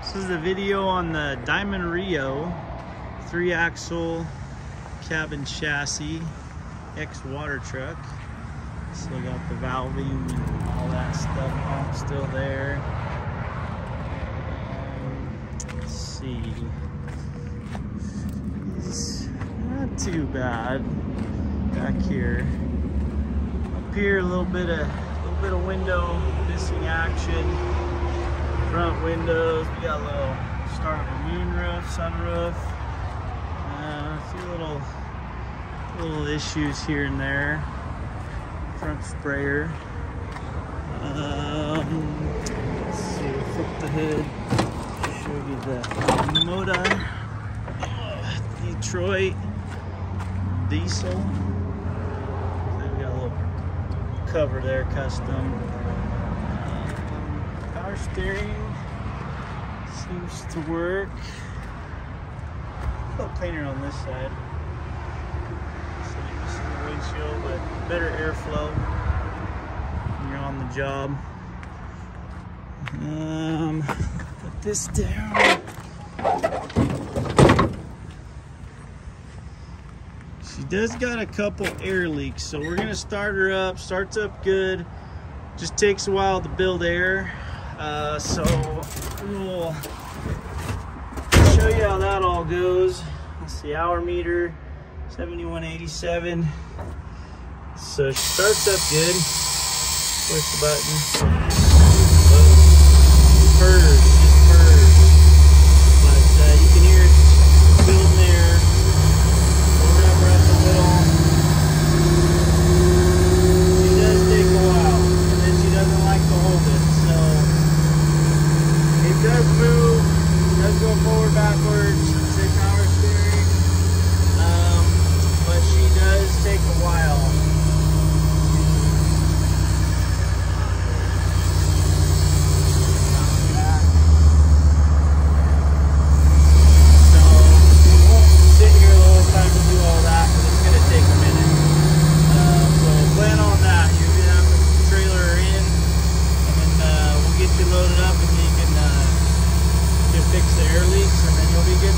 This is a video on the Diamond Reo three axle cabin chassis X water truck. Still got the valving and all that stuff on still there. Let's see. It's not too bad back here. Up here a little bit of a little bit of window missing action front windows. We got a little start of a moonroof, sunroof. Uh, a few little little issues here and there. Front sprayer. Um, let's see, flip the hood. Show you the Moda Detroit diesel. We got a little cover there, custom power steering seems to work. A little cleaner on this side. So you can see the windshield, but better airflow when you're on the job. Um, put this down. She does got a couple air leaks, so we're gonna start her up. Starts up good. Just takes a while to build air. Uh, so we'll show you how that all goes. That's the hour meter, 7187. So it starts up good. Push the button. go forward, backwards.